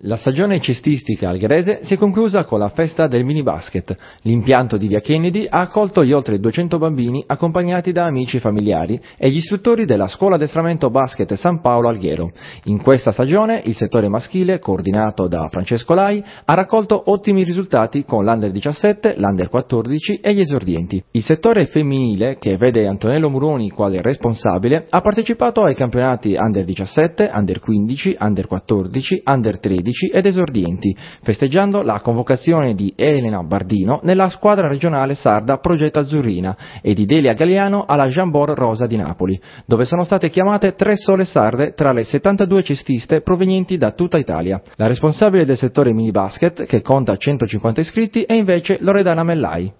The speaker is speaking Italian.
La stagione cestistica algherese si è conclusa con la festa del mini basket. L'impianto di via Kennedy ha accolto gli oltre 200 bambini accompagnati da amici e familiari e gli istruttori della scuola addestramento basket San Paolo Alghero. In questa stagione il settore maschile, coordinato da Francesco Lai, ha raccolto ottimi risultati con l'Under 17, l'Under 14 e gli esordienti. Il settore femminile, che vede Antonello Muroni quale responsabile, ha partecipato ai campionati Under 17, Under 15, Under 14, Under 13 16 ed esordienti, festeggiando la convocazione di Elena Bardino nella squadra regionale sarda Progetto Azzurrina e di Delia Galiano alla Jambor Rosa di Napoli, dove sono state chiamate tre sole sarde tra le 72 cestiste provenienti da tutta Italia. La responsabile del settore mini basket, che conta 150 iscritti, è invece Loredana Mellai.